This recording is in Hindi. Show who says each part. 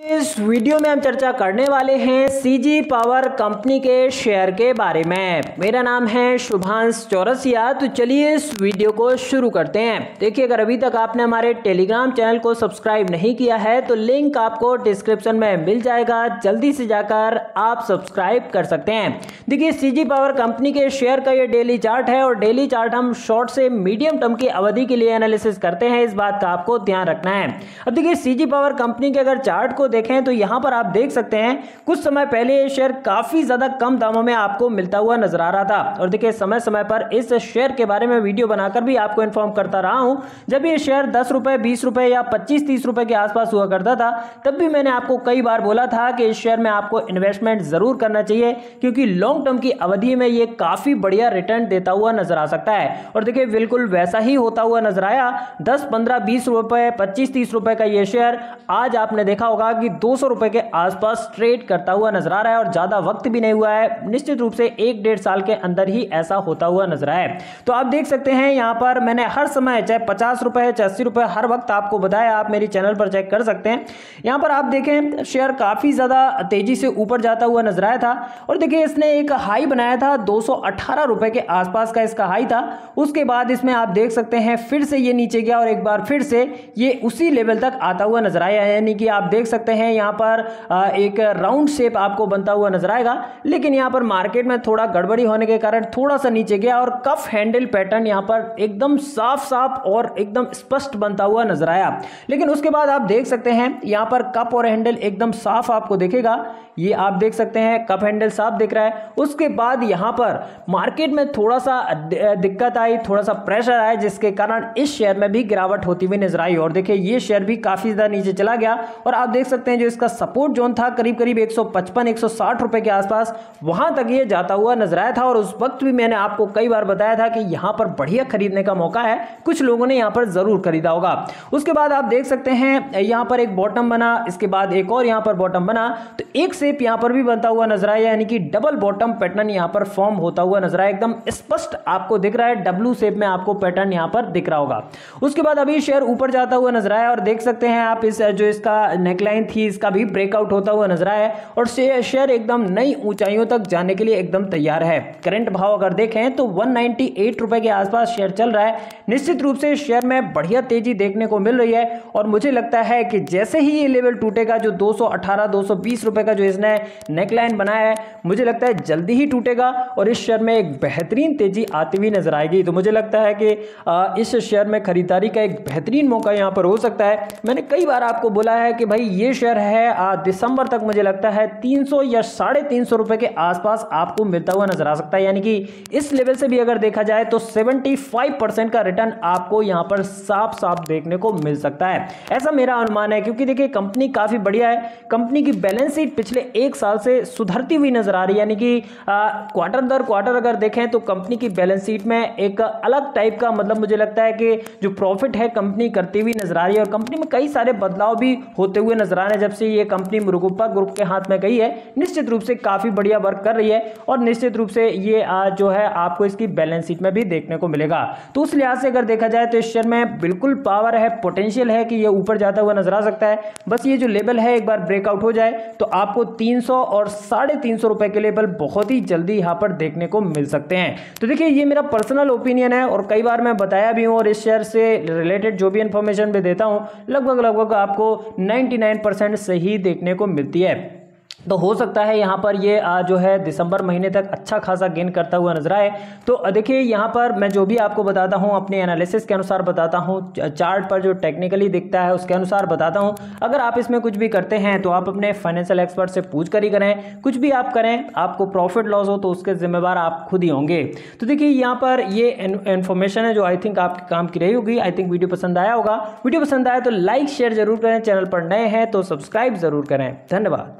Speaker 1: इस वीडियो में हम चर्चा करने वाले हैं सीजी पावर कंपनी के शेयर के बारे में। मेरा नाम है शुभांश चौरसिया तो चलिए इस वीडियो को शुरू करते हैं। देखिए, अगर अभी तक आपने हमारे टेलीग्राम चैनल को सब्सक्राइब नहीं किया है तो लिंक आपको डिस्क्रिप्शन में मिल जाएगा। जल्दी से जाकर आप सब्सक्राइब कर सकते हैं। देखिए सीजी पावर कंपनी के शेयर का ये डेली चार्ट है, और डेली चार्ट हम शॉर्ट से मीडियम टर्म की अवधि के लिए एनालिसिस करते हैं। इस बात का आपको ध्यान रखना है। अब देखिए सीजी पावर कंपनी के अगर चार्ट को देखें तो यहाँ पर आप देख सकते हैं, कुछ समय पहले ये शेयर काफ़ी ज़्यादा कम दामों में आपको मिलता हुआ नज़र आ रहा था। और देखिए, समय समय पर इस शेयर के बारे में वीडियो बनाकर भी आपको इन्फॉर्म करता रहा हूँ। जब ये शेयर दस रुपए, बीस रुपए या पच्चीस, तीस रुपए के आसपास हुआ करता था, तब भी मैंने आपको कई बार बोला था कि इस शेयर में आपको इन्वेस्टमेंट ज़रूर करना चाहिए, क्योंकि लॉन्ग टर्म की अवधि में ये काफ़ी बढ़िया रिटर्न देता हुआ नज़र आ सकता है। और देखिए, बिल्कुल वैसा ही होता हुआ नज़र आया। दस, पंद्रह, बीस रुपए, पच्चीस, तीस रुपए का ये शेयर आज आपने देखा होगा कि दो सौ के आसपास ट्रेड करता हुआ नज़र आ रहा है और ज़्यादा वक्त भी नहीं हुआ है। निश्चित रूप से एक डेढ़ साल के अंदर ही ऐसा होता हुआ नज़र आया तो आप देख सकते हैं, यहाँ पर मैंने हर समय, चाहे पचास रुपए चाहे अस्सी रुपए, हर वक्त आपको बताया, आप मेरी चैनल पर चेक कर सकते हैं। यहाँ पर आप देखें शेयर काफ़ी ज़्यादा तेज़ी से ऊपर जाता हुआ नज़र आया था और देखिए, इसने एक हाई बनाया था, दो रुपए के आसपास का इसका हाई था। उसके बाद इसमें आप देख सकते हैं, फिर से ये नीचे गया और एक बार फिर से ये उसी लेवल तक आता हुआ नज़र आया यानी कि आप देख सकते हैं। यहाँ पर एक राउंड शेप आपको बनता हुआ नज़र आएगा। लेकिन यहाँ पर मार्केट में थोड़ा गड़बड़ी होने के कारण थोड़ा सा नीचे गया और कफ हैंडल पैटर्न यहाँ पर एकदम साफ़ साफ़ और एकदम स्पष्ट बनता हुआ नज़र आया। लेकिन उसके बाद आप देख सकते हैं, यहाँ पर कप और हैंडल एकदम साफ़ आपको दिखेगा। ये आप देख सकते हैं, कप हैंडल साफ़ दिख रहा है। उसके बाद यहाँ पर मार्केट में थोड़ा सा दिक्कत आई थोड़ा सा प्रेशर आया, जिसके कारण इस शेयर में भी गिरावट होती हुई नज़र आई। और देखिए, ये शेयर भी काफ़ी ज़्यादा नीचे चला गया। और आप देख सकते हैं, जो इसका सपोर्ट जोन था करीब करीब 155 160 रुपए के आसपास, वहाँ तक ये जाता हुआ नज़र आया था। और उस वक्त भी मैंने आपको कई बार बताया था कि यहाँ पर बढ़िया खरीदने का मौका है। कुछ लोगों ने यहाँ पर ज़रूर खरीदा होगा। उसके बाद आप देख सकते हैं, यहाँ पर एक बॉटम बना, इसके बाद एक और यहाँ पर बॉटम बना। तो एक सेप यहाँ पर भी बनता हुआ नज़र आया, यानी कि डबल बॉटम पैटर्न यहाँ पर फॉर्म होता हुआ नज़र आया। एकदम स्पष्ट आपको दिख रहा है डब्ल्यू शेप में आपको पैटर्न यहाँ पर दिख रहा होगा। उसके बाद अभी शेयर ऊपर जाता हुआ नज़र आया और देख सकते हैं आप इस, जो इसका नेकलाइन थी, इसका भी ब्रेकआउट होता हुआ नज़र आया और शेयर एकदम नई ऊंचाइयों तक जाने के लिए एकदम तैयार है। करंट भाव अगर देखें तो वन रुपए के आसपास शेयर चल रहा है। निश्चित रूप से शेयर में बढ़िया तेज़ी देखने को मिल रही है और मुझे लगता है कि जैसे ही ये लेवल टूटेगा, जो 218 220 रुपए का जो इसने नेकलाइन बनाया है। मुझे लगता है जल्दी ही टूटेगा और इस शेयर में एक बेहतरीन तेज़ी आती हुई नज़र आएगी। तो मुझे लगता है कि इस शेयर में खरीदारी का एक बेहतरीन मौका यहाँ पर हो सकता है। मैंने कई बार आपको बोला है कि भाई ये शेयर है दिसंबर तक मुझे लगता है 300 या साढ़े तीन के आसपास आपको मिलता हुआ नज़र आ सकता है। यानी कि इस लेवल से भी अगर देखा जाए तो 75 परसेंट का रिटर्न आपको यहाँ पर साफ़ साफ़ देखने को मिल सकता है। ऐसा मेरा अनुमान है, क्योंकि देखिए कंपनी काफ़ी बढ़िया है। कंपनी की बैलेंस शीट पिछले एक साल से सुधरती हुई नज़र आ रही है। यानी कि क्वार्टर दर क्वार्टर अगर देखें तो कंपनी की बैलेंस शीट में एक अलग टाइप का मतलब मुझे लगता है कि जो प्रॉफिट है कंपनी करती हुई नज़र आ रही है। और कंपनी में कई सारे बदलाव भी होते हुए नज़र आ रहे हैं, जब से ये कंपनी मुरुगुप्पा ग्रुप के हाथ में गई है। निश्चित रूप से काफ़ी बढ़िया वर्क कर रही है और निश्चित रूप से ये जो है आपको इसकी बैलेंस शीट में भी देखने को मिलेगा। तो उस लिहाज से अगर देखा जाए तो इस शेयर में बिल्कुल पावर है पोटेंशियल है कि ये ऊपर जाता हुआ नज़र आ सकता है। बस ये जो लेवल है एक बार ब्रेकआउट हो जाए तो आपको 300 और साढ़े तीन सौ रुपए के लेवल बहुत ही जल्दी यहाँ पर देखने को मिल सकते हैं। तो देखिए, ये मेरा पर्सनल ओपिनियन है और कई बार मैं बताया भी हूँ और इस शेयर से रिलेटेड जो भी इंफॉर्मेशन भी देता हूँ लगभग लगभग आपको 99% सही देखने को मिलती है। तो हो सकता है यहाँ पर ये आ, जो है दिसंबर महीने तक अच्छा खासा गेन करता हुआ नज़र आए। तो देखिए यहाँ पर मैं जो भी आपको बताता हूँ अपने एनालिसिस के अनुसार बताता हूँ चार्ट पर जो टेक्निकली दिखता है उसके अनुसार बताता हूँ। अगर आप इसमें कुछ भी करते हैं तो आप अपने फाइनेंशियल एक्सपर्ट से पूछ कर ही करें। कुछ भी आप करें आपको प्रॉफिट लॉस हो तो उसके जिम्मेवार आप खुद ही होंगे। तो देखिए यहाँ पर ये इन्फॉर्मेशन है जो आई थिंक आपके काम की रही होगी। आई थिंक वीडियो पसंद आया होगा। वीडियो पसंद आया तो लाइक शेयर ज़रूर करें। चैनल पर नए हैं तो सब्सक्राइब ज़रूर करें। धन्यवाद।